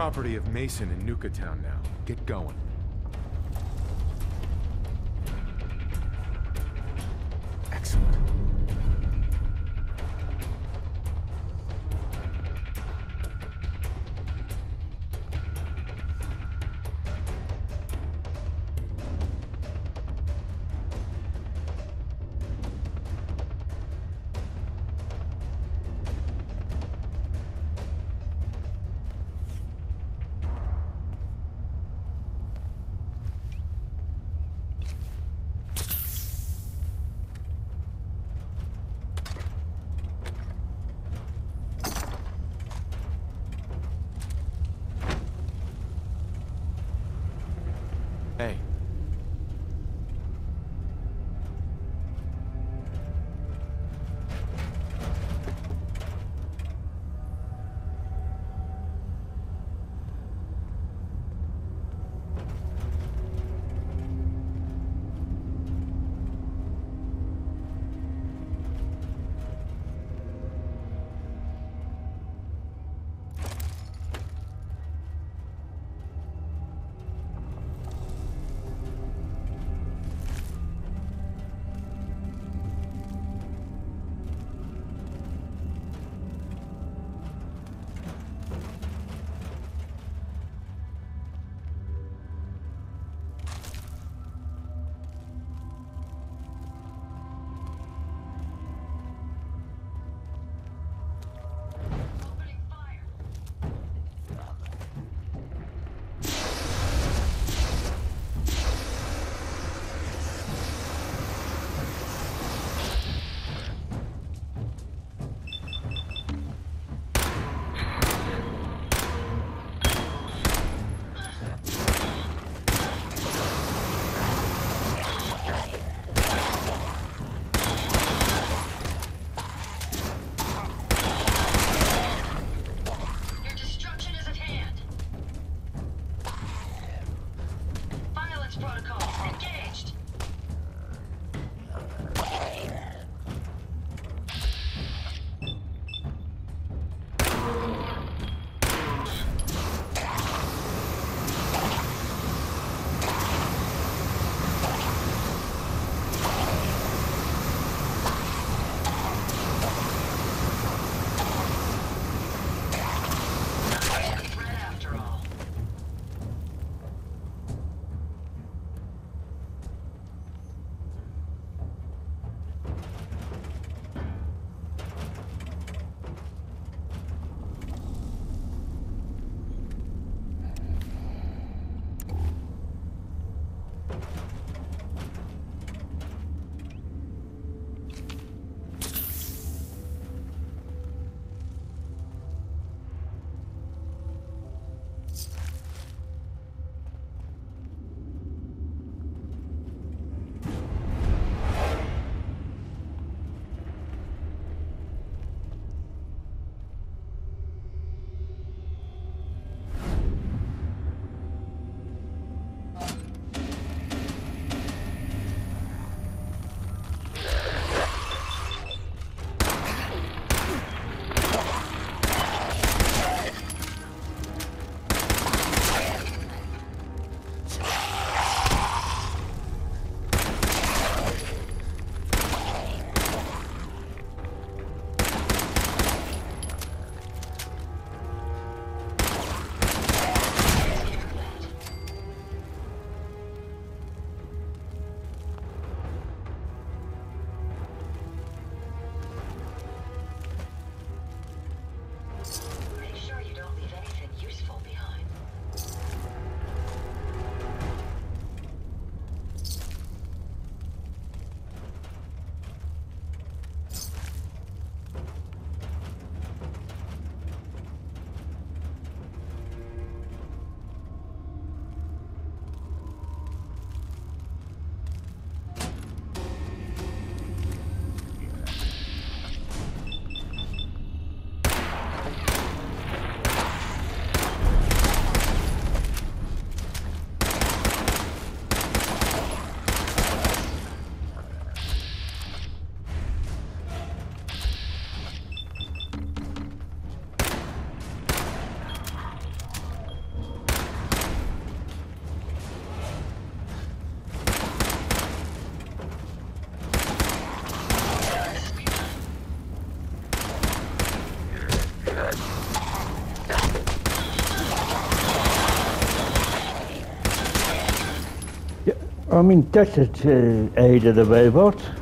property of Mason in Nuka Town now. Get going. I'm indebted to Ada the robot. No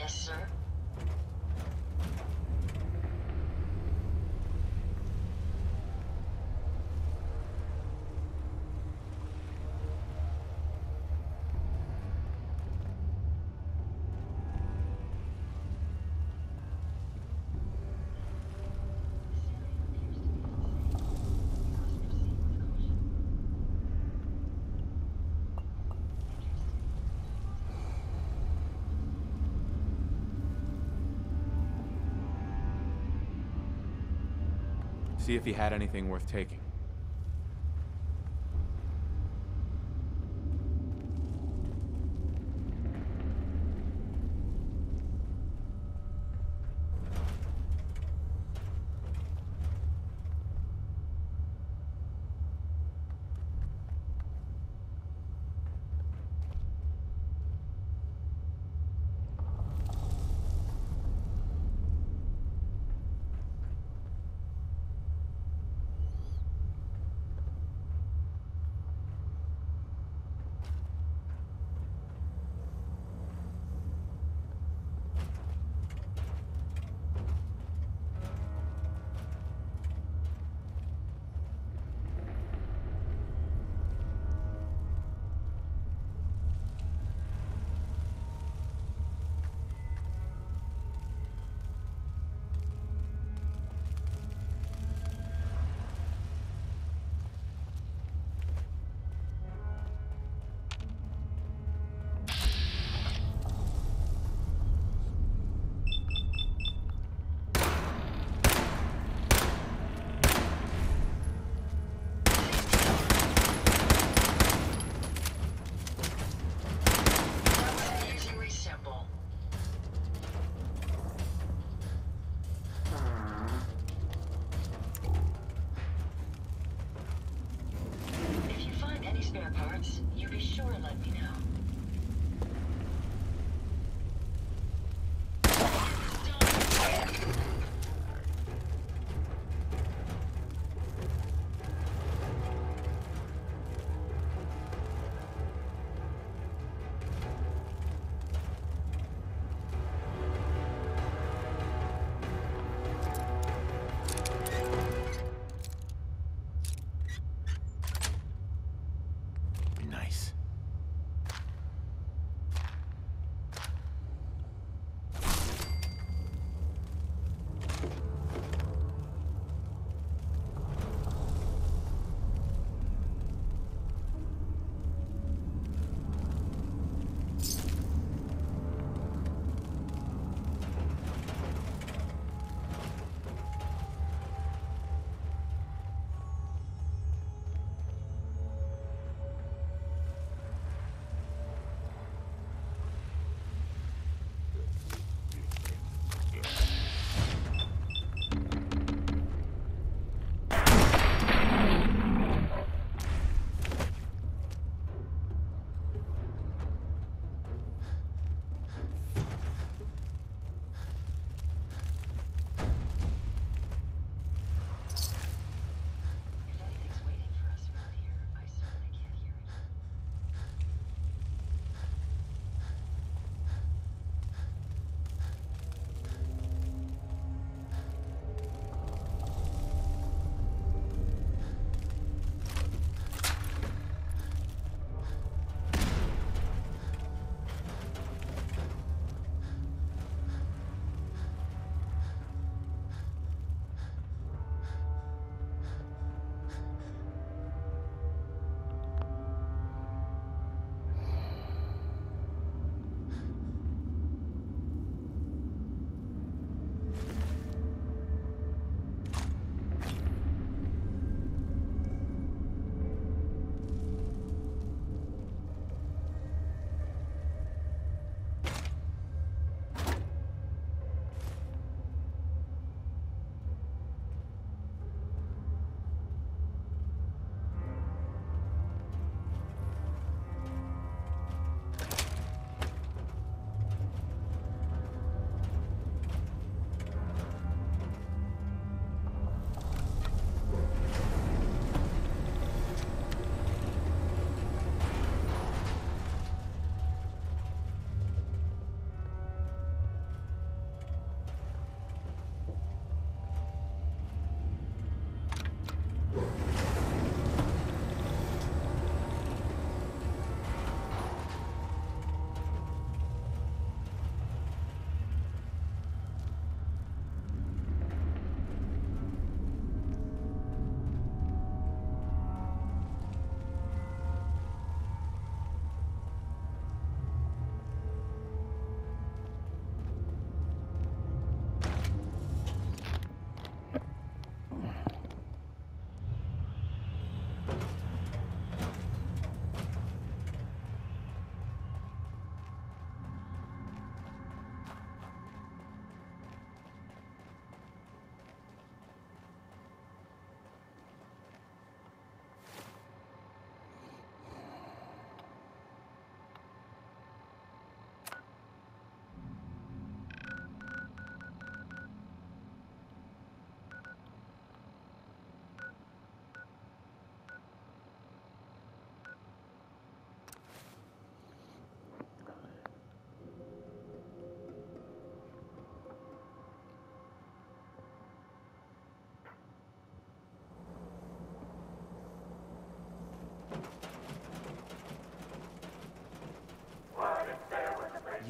Yes, sir. See if he had anything worth taking. once you be sure to let me know.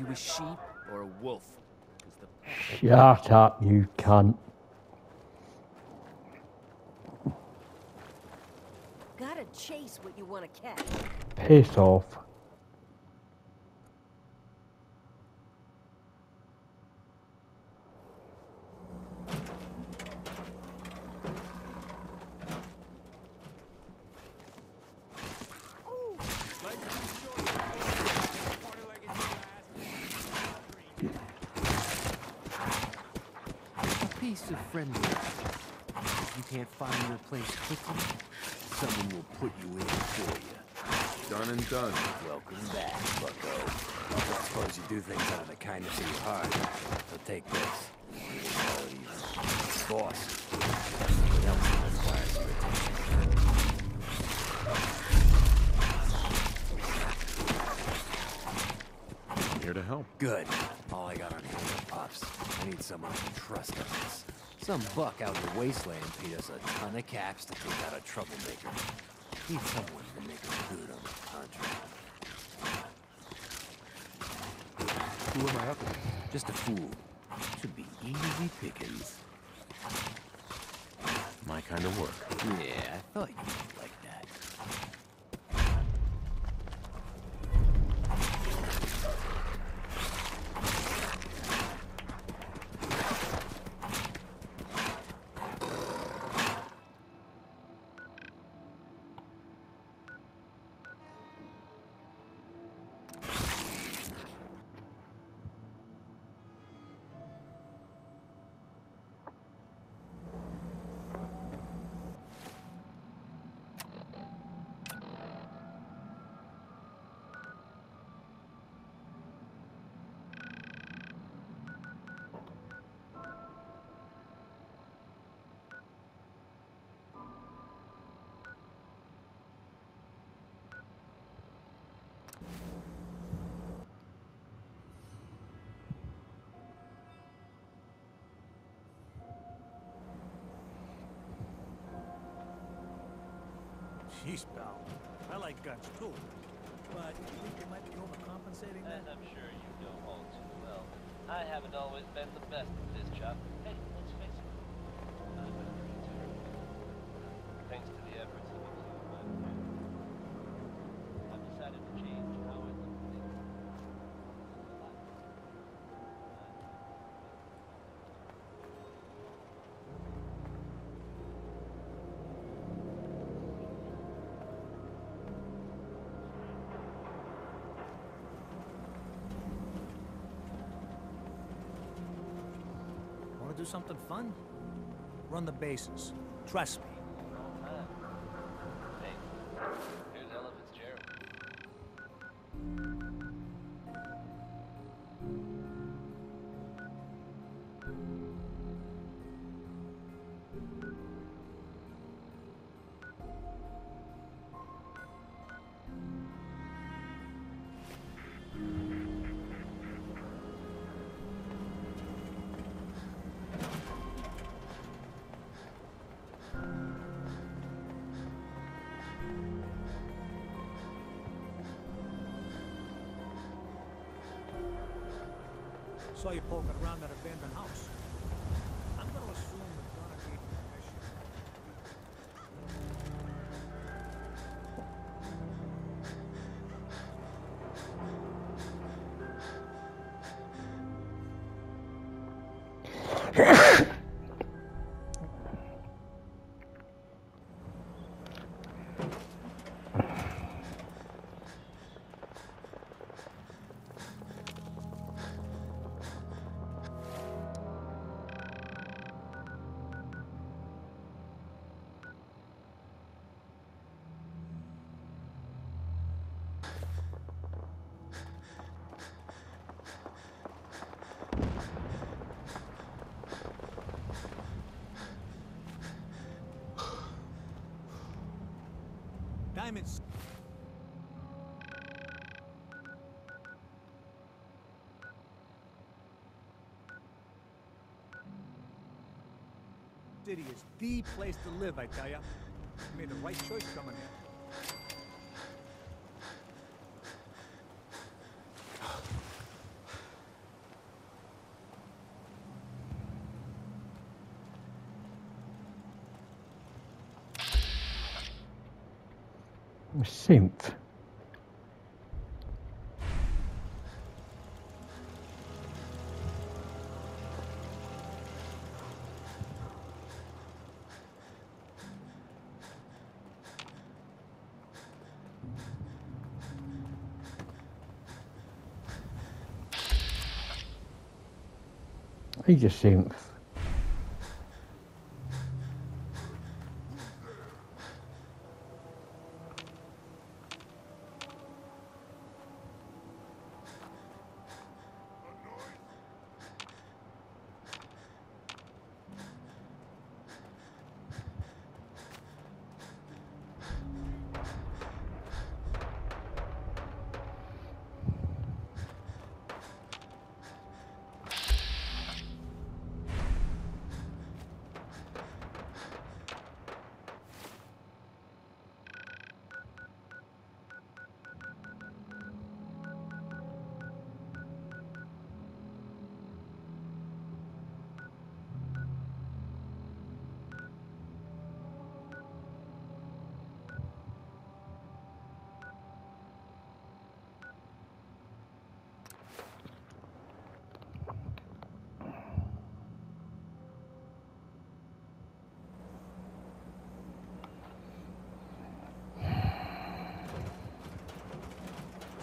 You a sheep or a wolf? 'Cause the Shut up, you cunt. Gotta chase what you want to catch. Piss off. Piece of friendly. If you can't find your place quickly, someone will put you in for you. Done and done. Welcome back, bucko. I suppose you do things out of the kindness of your heart. So take this. Oh, boss. What else requires your attention? I'm here to help. Good. All I got on hand are pups. I need someone can trust us. Some buck out in the wasteland paid us a ton of caps to take out a troublemaker. Need someone to make us good on the contract. Who am I up against? Just a fool. Should be easy pickings. My kind of work. Yeah, I thought you Jeez, pal. I like guns too. But you think they might be overcompensating And? I'm sure you know all too well. I haven't always been the best at this job. Hey, do something fun? Run the bases. Trust me. Saw you poking around that abandoned house. City is the place to live, I tell ya. You made the right choice coming here. Synth. He's a synth.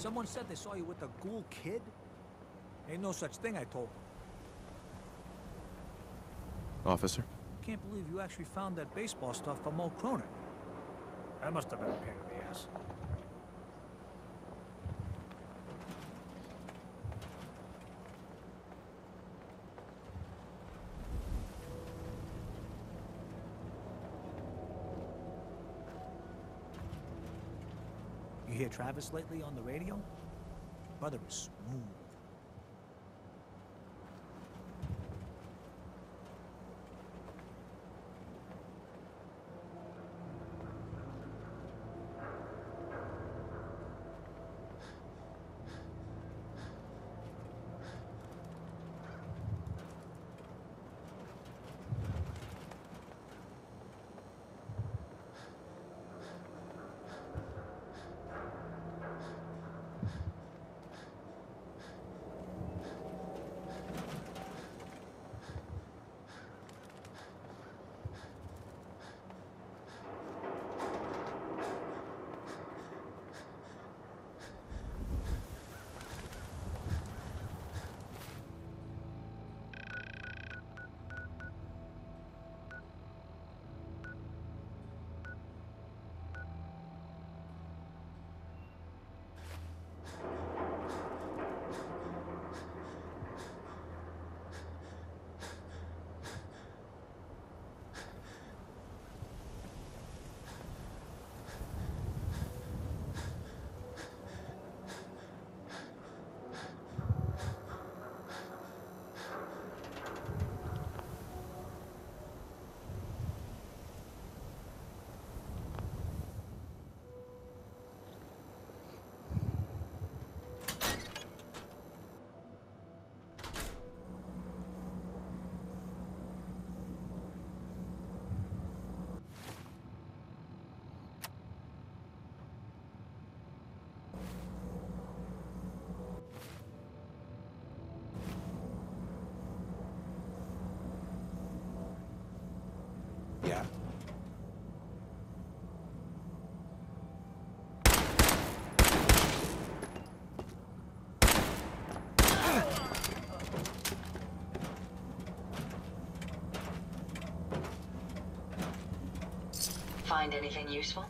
Someone said they saw you with the ghoul kid? Ain't no such thing, I told them. Officer? Can't believe you actually found that baseball stuff for Mo Cronin. That must have been a pain in the ass. You hear Travis lately on the radio? Brother is smooth. Find anything useful?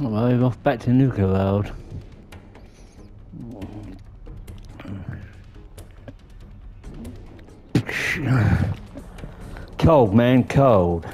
Well, we're off back to Nuka-World. Cold, man, cold.